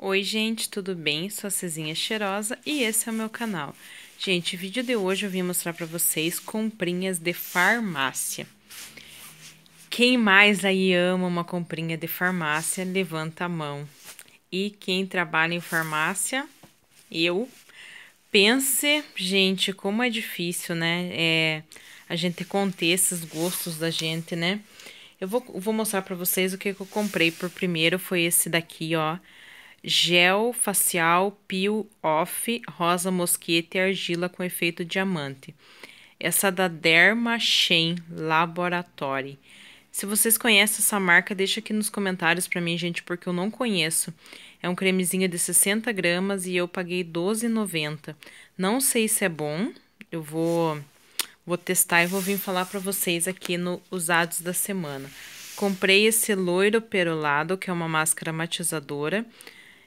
Oi, gente, tudo bem? Sou a Cezinha Cheirosa e esse é o meu canal. Gente, o vídeo de hoje eu vim mostrar para vocês comprinhas de farmácia. Quem mais aí ama uma comprinha de farmácia, levanta a mão. E quem trabalha em farmácia, eu. Pense, gente, como é difícil, né? É, a gente conter esses gostos da gente, né? Eu vou, vou mostrar para vocês o que, que eu comprei por primeiro. Foi esse daqui, ó. Gel facial Peel Off Rosa Mosqueta e Argila com efeito diamante. Essa da Derma Shen Laboratory. Se vocês conhecem essa marca, deixa aqui nos comentários para mim, gente, porque eu não conheço. É um cremezinho de 60 gramas e eu paguei R$12,90. Não sei se é bom, eu vou Vou testar e vou vir falar para vocês aqui no Usados da Semana. Comprei esse loiro perolado, que é uma máscara matizadora.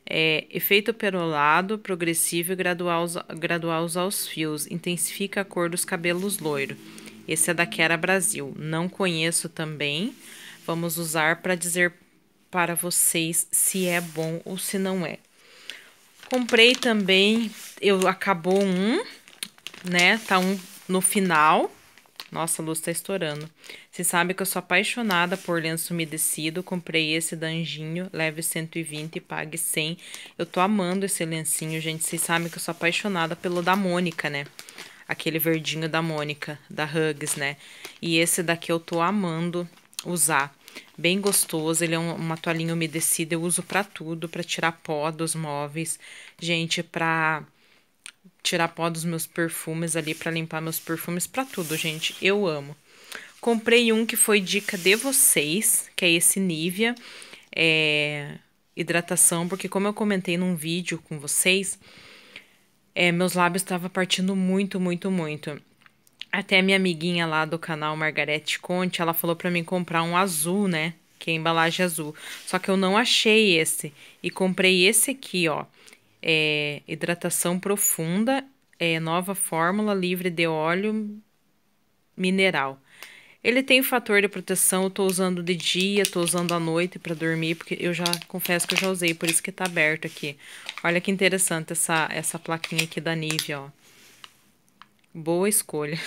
É, efeito perolado, progressivo e gradual, gradual aos fios. Intensifica a cor dos cabelos loiro. Esse é da Quera Brasil. Não conheço também. Vamos usar para dizer para vocês se é bom ou se não é. Comprei também, eu acabou um, né? Tá um no final. Nossa, a luz tá estourando. Vocês sabem que eu sou apaixonada por lenço umedecido. Comprei esse da Anjinho, leve 120 e pague 100. Eu tô amando esse lencinho, gente. Vocês sabem que eu sou apaixonada pelo da Mônica, né? Aquele verdinho da Mônica, da Hugs, né? E esse daqui eu tô amando usar. Bem gostoso, ele é um, uma toalhinha umedecida. Eu uso pra tudo, pra tirar pó dos móveis. Gente, pra tirar pó dos meus perfumes ali para limpar meus perfumes para tudo, gente. Eu amo. Comprei um que foi dica de vocês, que é esse Nivea é, hidratação, porque como eu comentei num vídeo com vocês, é, meus lábios estavam partindo muito, muito, muito. Até minha amiguinha lá do canal Margarete Conte, ela falou para mim comprar um azul, né? Que é embalagem azul. Só que eu não achei esse. E comprei esse aqui, ó é, hidratação profunda, é, nova fórmula livre de óleo mineral. Ele tem fator de proteção, eu tô usando de dia, tô usando à noite para dormir, porque eu já confesso que eu já usei, por isso que tá aberto aqui. Olha que interessante essa, essa plaquinha aqui da Nivea, ó. Boa escolha.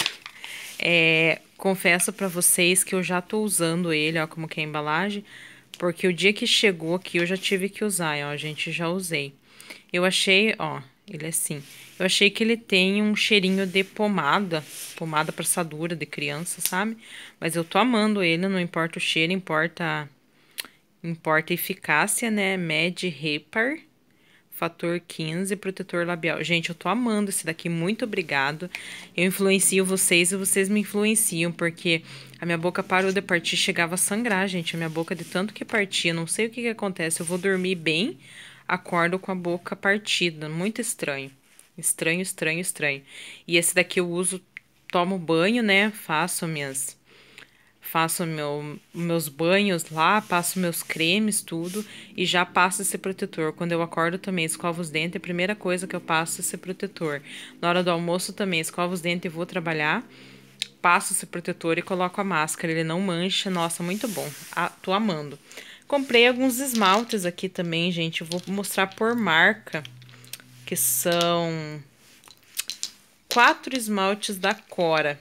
É, confesso para vocês que eu já tô usando ele, ó, como que é a embalagem, porque o dia que chegou aqui eu já tive que usar, ó, gente já usei. Eu achei, ó, ele é assim. Eu achei que ele tem um cheirinho de pomada, pomada para assadura de criança, sabe? Mas eu tô amando ele, não importa o cheiro, importa importa eficácia, né? Med Repar, fator 15, protetor labial. Gente, eu tô amando esse daqui, muito obrigado. Eu influencio vocês e vocês me influenciam, porque a minha boca parou de partir, chegava a sangrar, gente. A minha boca de tanto que partia, não sei o que que acontece. Eu vou dormir bem, acordo com a boca partida. Muito estranho. Estranho, estranho, estranho. E esse daqui eu uso, tomo banho, né? Faço minhas. Faço meu, meus banhos lá, passo meus cremes, tudo, e já passo esse protetor. Quando eu acordo também, escovo os dentes, a primeira coisa que eu passo é esse protetor. Na hora do almoço também, escovo os dentes e vou trabalhar passo esse protetor e coloco a máscara. Ele não mancha. Nossa, muito bom. Ah, tô amando. Comprei alguns esmaltes aqui também, gente. Eu vou mostrar por marca, que são quatro esmaltes da Cora.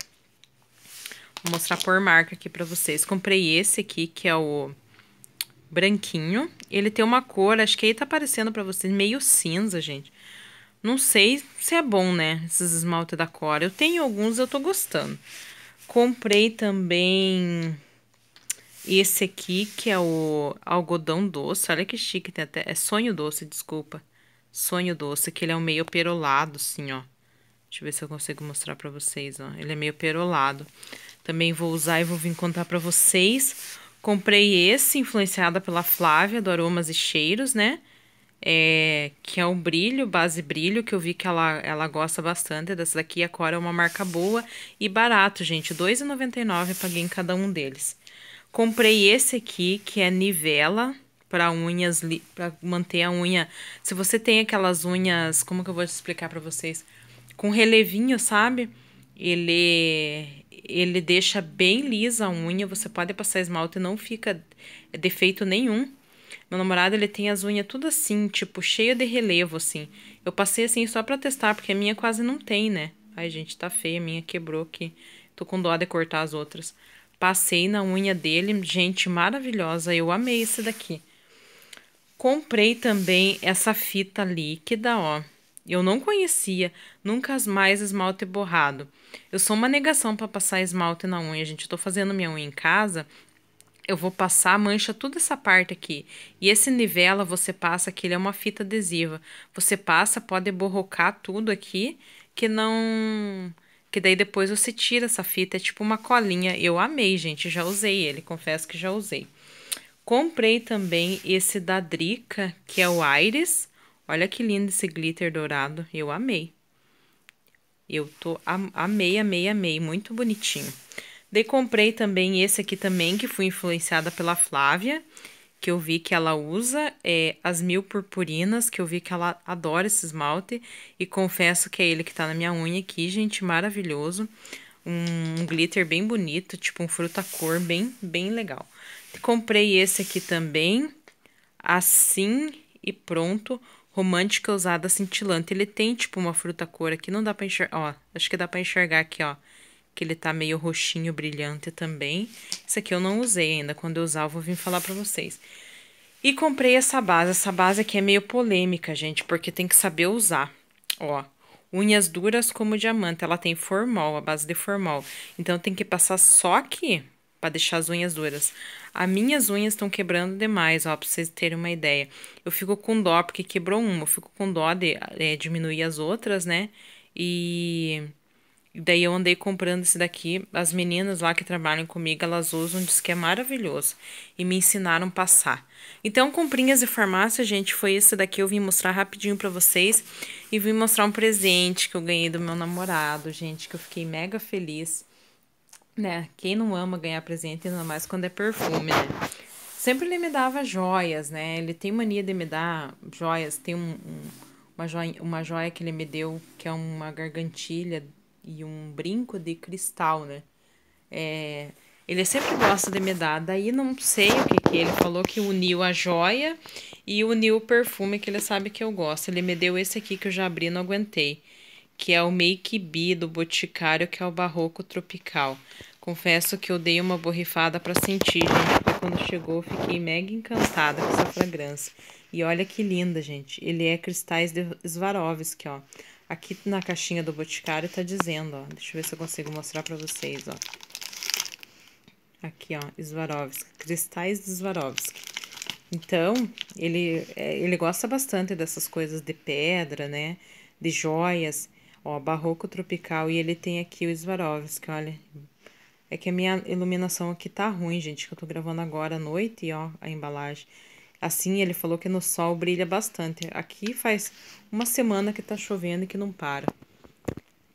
Vou mostrar por marca aqui pra vocês. Comprei esse aqui, que é o branquinho. Ele tem uma cor, acho que aí tá aparecendo pra vocês, meio cinza, gente. Não sei se é bom, né, esses esmaltes da Cora. Eu tenho alguns, eu tô gostando. Comprei também esse aqui, que é o algodão doce. Olha que chique, tem até... É sonho doce, desculpa. Sonho doce, que ele é um meio perolado, assim, ó. Deixa eu ver se eu consigo mostrar pra vocês, ó. Ele é meio perolado. Também vou usar e vou vir contar pra vocês. Comprei esse, influenciada pela Flávia, do Aromas e Cheiros, né? É, que é o brilho, base brilho, que eu vi que ela, ela gosta bastante. Dessa daqui, a Cora é uma marca boa e barato, gente. R$2,99 paguei em cada um deles. Comprei esse aqui, que é nivela para unhas, para manter a unha. Se você tem aquelas unhas, como que eu vou explicar para vocês? Com relevinho, sabe? Ele ele deixa bem lisa a unha, você pode passar esmalte e não fica defeito nenhum. Meu namorado, ele tem as unhas tudo assim, tipo, cheia de relevo, assim. Eu passei assim só pra testar, porque a minha quase não tem, né? Ai, gente, tá feia, a minha quebrou aqui. Tô com dó de cortar as outras. Passei na unha dele, gente, maravilhosa. Eu amei esse daqui. Comprei também essa fita líquida, ó. Eu não conhecia, nunca mais esmalte borrado. Eu sou uma negação para passar esmalte na unha, gente. Eu tô fazendo minha unha em casa, eu vou passar, mancha toda essa parte aqui. E esse nivela você passa, que ele é uma fita adesiva. Você passa, pode borrocar tudo aqui, que não... Que daí depois você tira essa fita, é tipo uma colinha. Eu amei, gente, já usei ele, confesso que já usei. Comprei também esse da Drica, que é o Iris. Olha que lindo esse glitter dourado, eu amei. Eu tô amei, amei, amei, muito bonitinho. Daí comprei também esse aqui também, que fui influenciada pela Flávia, que eu vi que ela usa, é as Mil Purpurinas, que eu vi que ela adora esse esmalte, e confesso que é ele que tá na minha unha aqui, gente, maravilhoso. Um, glitter bem bonito, tipo um fruta-cor, bem, bem legal. Comprei esse aqui também, assim e pronto, romântica usada cintilante. Ele tem, tipo, uma fruta-cor aqui, não dá pra enxergar, ó, acho que dá pra enxergar aqui, ó que ele tá meio roxinho, brilhante também. Esse aqui eu não usei ainda, quando eu usar eu vou vir falar pra vocês. E comprei essa base, essa base aqui é meio polêmica, gente, porque tem que saber usar. Ó, unhas duras como diamante, ela tem formol, a base de formol. Então tem que passar só aqui, para deixar as unhas duras. As minhas unhas estão quebrando demais, ó, pra vocês terem uma ideia. Eu fico com dó, porque quebrou uma, eu fico com dó de é, diminuir as outras, né? E Daí eu andei comprando esse daqui. As meninas lá que trabalham comigo, elas usam, diz que é maravilhoso. E me ensinaram a passar. Então, comprinhas de farmácia, gente, foi esse daqui. Eu vim mostrar rapidinho pra vocês. E vim mostrar um presente que eu ganhei do meu namorado, gente, que eu fiquei mega feliz. Né? Quem não ama ganhar presente, ainda mais quando é perfume, né? Sempre ele me dava joias, né? Ele tem mania de me dar joias. Tem um, um uma, joia, uma joia que ele me deu, que é uma gargantilha e um brinco de cristal, né? É, ele sempre gosta de me dar, daí não sei o que que ele falou que uniu a joia e uniu o perfume que ele sabe que eu gosto. Ele me deu esse aqui que eu já abri e não aguentei, que é o Make Be do Boticário, que é o Barroco Tropical. Confesso que eu dei uma borrifada para sentir, gente, porque quando chegou eu fiquei mega encantada com essa fragrância. E olha que linda, gente. Ele é cristais de Swarovski, ó. Aqui na caixinha do Boticário tá dizendo, ó. Deixa eu ver se eu consigo mostrar pra vocês, ó. Aqui, ó, Swarovski. Cristais de Swarovski. Então, ele, é, ele gosta bastante dessas coisas de pedra, né? De joias. Ó, barroco tropical. E ele tem aqui o Swarovski, olha. É que a minha iluminação aqui tá ruim, gente, que eu tô gravando agora à noite, e ó, a embalagem. Assim, ele falou que no sol brilha bastante. Aqui faz uma semana que tá chovendo e que não para.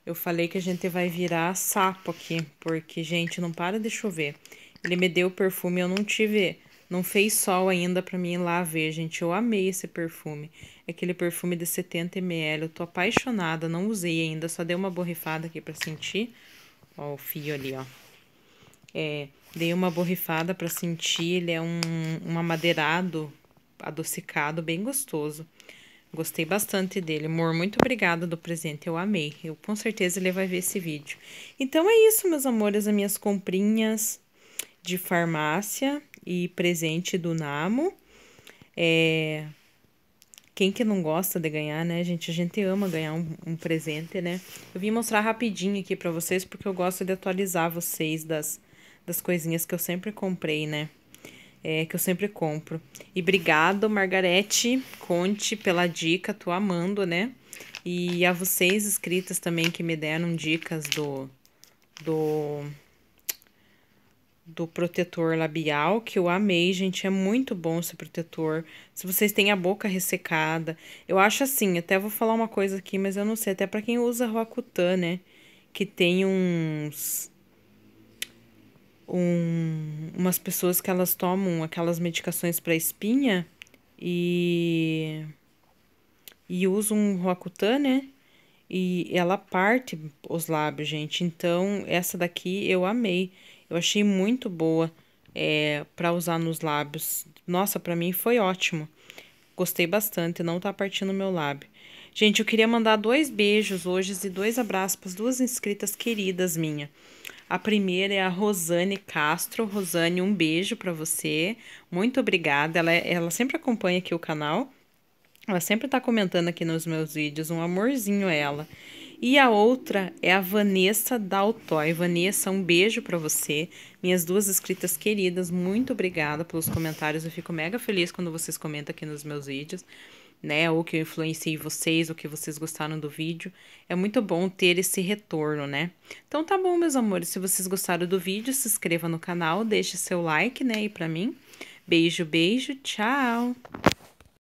Eu falei que a gente vai virar sapo aqui, porque, gente, não para de chover. Ele me deu o perfume, eu não tive... Não fez sol ainda pra mim ir lá ver, gente. Eu amei esse perfume. É aquele perfume de 70ml. Eu tô apaixonada, não usei ainda. Só dei uma borrifada aqui pra sentir. Ó, o fio ali, ó. É, dei uma borrifada pra sentir. Ele é um, um amadeirado adocicado, bem gostoso. Gostei bastante dele. Amor, muito obrigada do presente. Eu amei. Eu com certeza ele vai ver esse vídeo. Então é isso, meus amores, as minhas comprinhas de farmácia e presente do Namo. É... Quem que não gosta de ganhar, né, gente? A gente ama ganhar um, um presente, né? Eu vim mostrar rapidinho aqui pra vocês, porque eu gosto de atualizar vocês das, das coisinhas que eu sempre comprei, né? É, que eu sempre compro. E obrigado, Margarete Conte, pela dica, tô amando, né? E a vocês, inscritas também, que me deram dicas do, do, do protetor labial, que eu amei, gente, é muito bom esse protetor. Se vocês têm a boca ressecada, eu acho assim, até vou falar uma coisa aqui, mas eu não sei, até para quem usa Roacutan, né? Que tem uns um, umas pessoas que elas tomam aquelas medicações para espinha e, e usam um Roacutan, né? E ela parte os lábios, gente. Então, essa daqui eu amei. Eu achei muito boa. é, para usar nos lábios. Nossa, para mim foi ótimo. Gostei bastante, não tá partindo meu lábio. Gente, eu queria mandar dois beijos hoje e dois abraços para duas inscritas queridas minha. A primeira é a Rosane Castro. Rosane, um beijo para você. Muito obrigada. Ela, é, ela sempre acompanha aqui o canal. Ela sempre tá comentando aqui nos meus vídeos. Um amorzinho ela. E a outra é a Vanessa Daltoy. Vanessa, um beijo para você. Minhas duas inscritas queridas, muito obrigada pelos comentários. Eu fico mega feliz quando vocês comentam aqui nos meus vídeos né? Ou que eu influenciei vocês, ou que vocês gostaram do vídeo. É muito bom ter esse retorno, né? Então tá bom, meus amores. Se vocês gostaram do vídeo, se inscreva no canal, deixe seu like, né? E pra mim. Beijo, beijo, tchau!